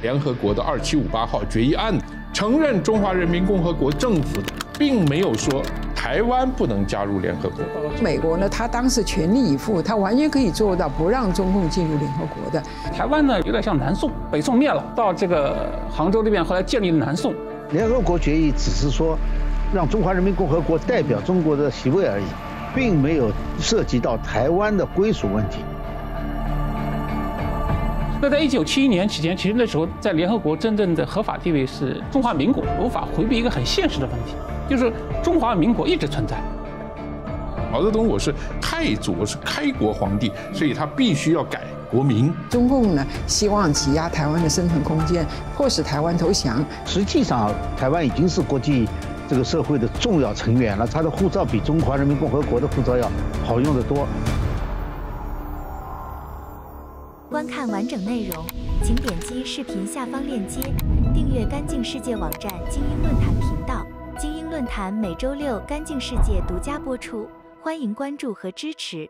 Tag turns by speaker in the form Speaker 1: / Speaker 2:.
Speaker 1: 联合国的二七五八号决议案，承认中华人民共和国政府，并没有说台湾不能加入联合国。
Speaker 2: 美国呢，他当时全力以赴，他完全可以做到不让中共进入联合国的。
Speaker 3: 台湾呢，有点像南宋，北宋灭了，到这个杭州这边，后来建立了南宋。
Speaker 4: 联合国决议只是说，让中华人民共和国代表中国的席位而已，并没有涉及到台湾的归属问题。
Speaker 3: 那在一九七一年期间，其实那时候在联合国真正的合法地位是中华民国，无法回避一个很现实的问题，就是中华民国一直存在。
Speaker 1: 毛泽东我是太祖，我是开国皇帝，所以他必须要改国名。
Speaker 2: 中共呢，希望挤压台湾的生存空间，迫使台湾投降。
Speaker 4: 实际上，台湾已经是国际这个社会的重要成员了，他的护照比中华人民共和国的护照要好用得多。
Speaker 5: 观看完整内容，请点击视频下方链接，订阅干净世界网站精英论坛频道。精英论坛每周六干净世界独家播出，欢迎关注和支持。